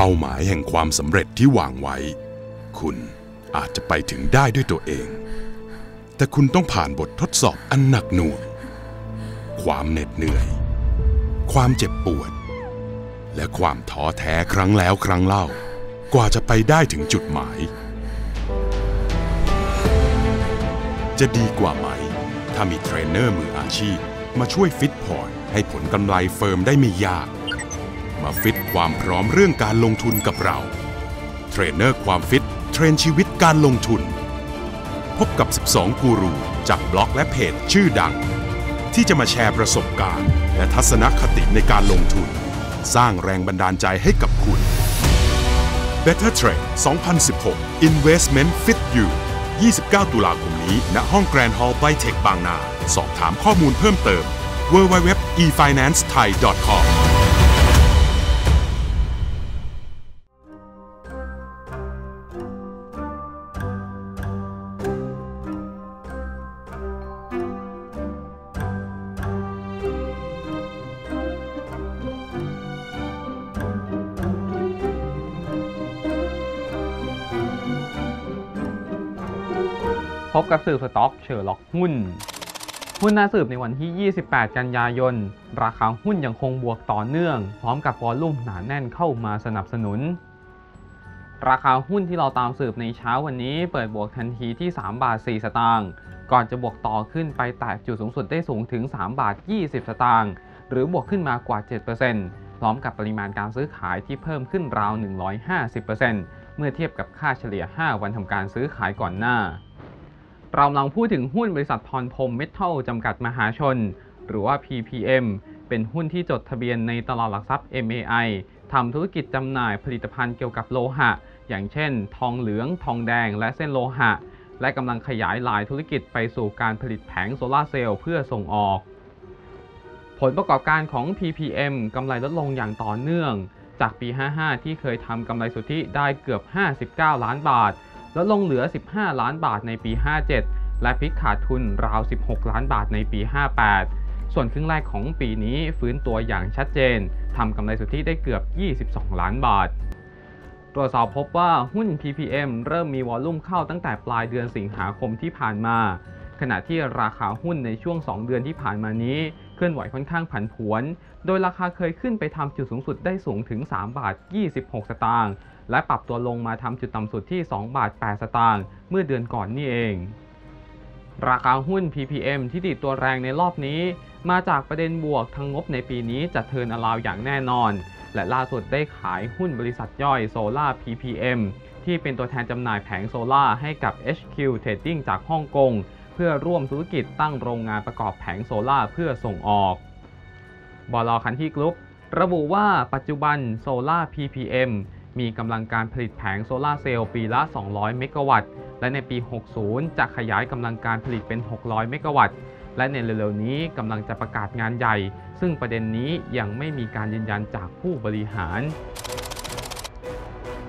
เป้าหมายแห่งความสำเร็จที่วางไว้ คุณอาจจะไปถึงได้ด้วยตัวเอง แต่คุณต้องผ่านบททดสอบอันหนักหน่วง ความเหน็ดเหนื่อย ความเจ็บปวด และความท้อแท้ครั้งแล้วครั้งเล่า กว่าจะไปได้ถึงจุดหมาย จะดีกว่าไหม ถ้ามีเทรนเนอร์มืออาชีพมาช่วยฟิตพอร์ตให้ผลกำไร firm ได้ไม่ยาก มาฟิตความพร้อมเรื่องการลงทุนกับเรา เทรนเนอร์ความฟิต train ชีวิตการลงทุน พบกับ 12 กูรูจากบล็อกและเพจชื่อดัง ที่จะมาแชร์ประสบการณ์ และทัศนคติในการลงทุน สร้างแรงบันดาลใจให้กับคุณ Better Trade 2016 Investment Fit You 29 ตุลาคมนี้ ณ ห้องแกรนด์ฮอลล์ไบเทคบางนา สอบถามข้อมูลเพิ่มเติม www.efinancethai.com พบกับสืบสต็อกเชอร์ล็อกหุ้น หุ้นน่าสืบในวันที่ 28 กันยายน ราคาหุ้นยังคงบวกต่อเนื่อง พร้อมกับ volume หนาแน่นเข้ามาสนับสนุน ราคาหุ้นที่เราตามสืบในเช้าวันนี้ เปิดบวกทันทีที่ 3 บาท 4 สตางค์ก่อนจะบวกต่อขึ้นไปแตะจุดสูงสุดได้สูงถึง 3 บาท 20 สตางค์หรือบวกขึ้นมากว่า 7%พร้อมกับปริมาณการซื้อขายที่เพิ่มขึ้นราว 150%เมื่อเทียบกับค่าเฉลี่ย 5 วันทำการซื้อขายก่อนหน้า เรากำลังพูดถึงหุ้นบริษัทพรพรมเมทัลจำกัดมหาชน หรือว่า PPM เป็นหุ้นที่จดทะเบียนในตลาดหลักทรัพย์ MAI ทำธุรกิจจำหน่ายผลิตภัณฑ์เกี่ยวกับโลหะ อย่างเช่น ทองเหลือง ทองแดง และเส้นโลหะ และกำลังขยายลายธุรกิจไปสู่การผลิตแผงโซลาร์เซลล์เพื่อส่งออก ผลประกอบการของ PPM กำไรลดลงอย่างต่อเนื่อง จากปี 55 ที่เคยทำกำไรสุทธิได้เกือบ 59 ล้านบาท ลดลงเหลือ 15 ล้านบาทในปี 57 และพลิกขาดทุนราว 16 ล้านบาทในปี 58 ส่วนครึ่งแรกของปีนี้ฟื้นตัวอย่างชัดเจนทำกำไรสุทธิได้เกือบ 22 ล้านบาท ตรวจสอบพบว่าหุ้น PPM เริ่มมีวอลลุ่มเข้าตั้งแต่ปลายเดือนสิงหาคมที่ผ่านมา ขณะที่ราคาหุ้นในช่วง 2 เดือนที่ผ่านมานี้เคลื่อนไหวค่อนข้างผันผวน โดยราคาเคยขึ้นไปทำจุดสูงสุดได้สูงถึง 3 บาท 26 สตางค์ และปรับตัวลงมาทำจุดต่ำสุดที่ 2 บาท 8 สตางค์เมื่อเดือนก่อนนี่เอง ราคาหุ้น PPM ที่ติดตัวแรงในรอบนี้ มาจากประเด็นบวกทั้งงบในปีนี้จะเทินอลาวอย่างแน่นอน และล่าสุดได้ขายหุ้นบริษัทย่อย Solar PPM ที่เป็นตัวแทนจำหน่ายแผงโซล่าให้กับ HQ Trading จากฮ่องกงเพื่อร่วมธุรกิจตั้งโรงงานประกอบแผงโซล่าเพื่อส่งออกบล.คันทรี่กรุ๊ประบุว่าปัจจุบัน Solar PPM มีกำลังการผลิตแผงโซลาร์เซลล์ปีละ 200 เมกะวัตต์ และในปี 60 จะขยายกำลังการผลิตเป็น 600 เมกะวัตต์ และในเร็วๆนี้กำลังจะประกาศงานใหญ่ ซึ่งประเด็นนี้ยังไม่มีการยืนยันจากผู้บริหาร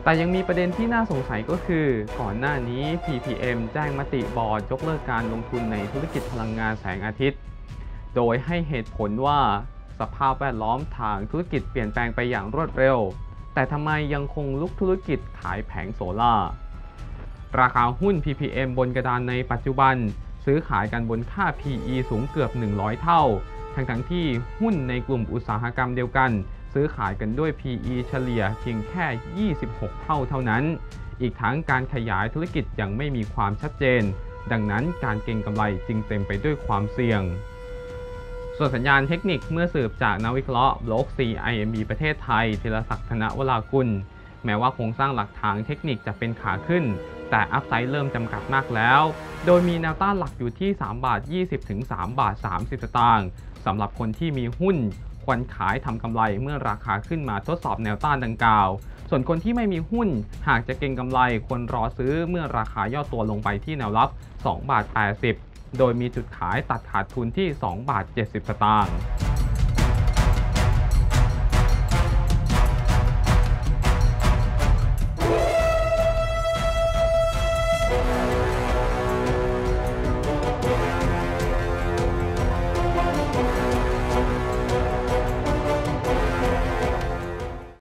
แต่ยังมีประเด็นที่น่าสงสัยก็คือ ก่อนหน้านี้ PPM แจ้งมติบอร์ดยกเลิกการลงทุนในธุรกิจพลังงานแสงอาทิตย์ โดยให้เหตุผลว่าสภาพแวดล้อมทางธุรกิจเปลี่ยนแปลงไปอย่างรวดเร็ว แต่ทำไมยังคงลุกธุรกิจขายแผงโซลา่า ราคาหุ้น PPM บนกระดานในปัจจุบัน ซื้อขายกันบนค่า PE สูงเกือบ 100 เท่า ทั้งทั้งที่หุ้นในกลุ่มอุตสาหกรรมเดียวกัน ซื้อขายกันด้วย PE เฉลี่ยเพียงแค่ 26 เท่าเท่านั้น อีกทั้งการขยายธุรกิจยังไม่มีความชัดเจน ดังนั้นการเก็งกำไรจึงเต็มไปด้วยความเสี่ยง ส่วนสัญญาณเทคนิคเมื่อสืบจากนักวิเคราะห์บล็อก CIMB ประเทศไทยธีรศักดิ์ธนวรากุล แม้ว่าโครงสร้างหลักทางเทคนิคจะเป็นขาขึ้น แต่อัพไซด์เริ่มจำกัดมากแล้ว โดยมีแนวต้านหลักอยู่ที่ 3 บาท 20 ถึง 3 บาท 30 สตางค์สำหรับคนที่มีหุ้นควรขายทำกำไรเมื่อราคาขึ้นมาทดสอบแนวต้านดังกล่าว ส่วนคนที่ไม่มีหุ้น หากจะเก็งกำไรควรรอซื้อเมื่อราคาย่อตัวลงไปที่แนวรับ 2 บาท 80 โดยมีจุดขายตัดขาดทุนที่ 2 บาท 70 สตางค์